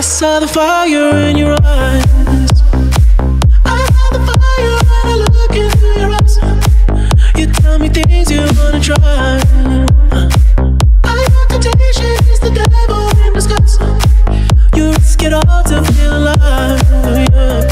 I saw the fire in your eyes. I saw the fire when I look into your eyes. You tell me things you wanna try. Is the devil in disguise. You risk it all to feel alive. Yeah.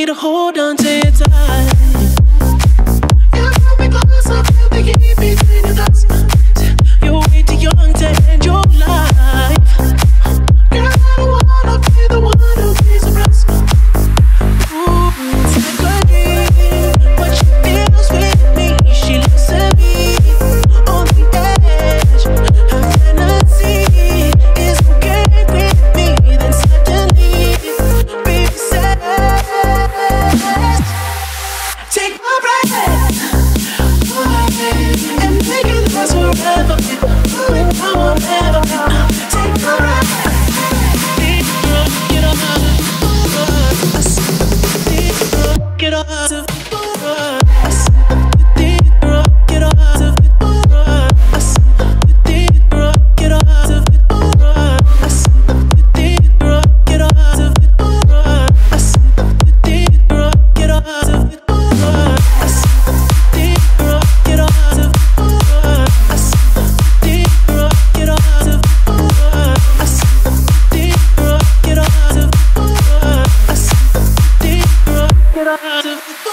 need to hold on to your time. love to